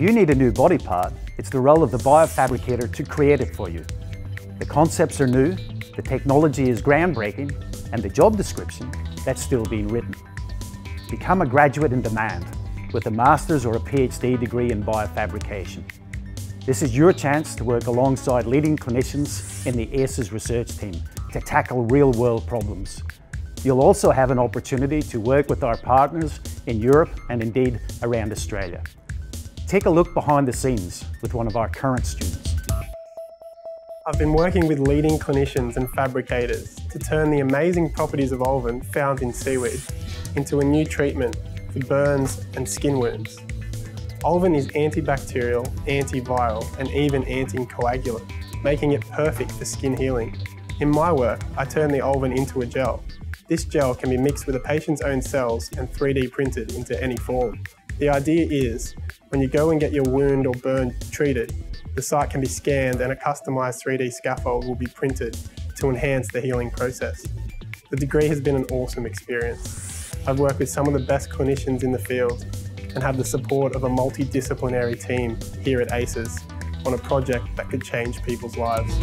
you need a new body part, it's the role of the biofabricator to create it for you. The concepts are new, the technology is groundbreaking, and the job description, that's still being written. Become a graduate in demand with a master's or a PhD degree in biofabrication. This is your chance to work alongside leading clinicians in the ACES research team to tackle real-world problems. You'll also have an opportunity to work with our partners in Europe and indeed around Australia. Take a look behind the scenes with one of our current students. I've been working with leading clinicians and fabricators to turn the amazing properties of ulvan found in seaweed into a new treatment for burns and skin wounds. ulvan is antibacterial, antiviral and even anticoagulant, making it perfect for skin healing. In my work, I turn the ulvan into a gel. This gel can be mixed with a patient's own cells and 3D printed into any form. The idea is, when you go and get your wound or burn treated, the site can be scanned and a customised 3D scaffold will be printed to enhance the healing process. The degree has been an awesome experience. I've worked with some of the best clinicians in the field and have the support of a multidisciplinary team here at ACES on a project that could change people's lives.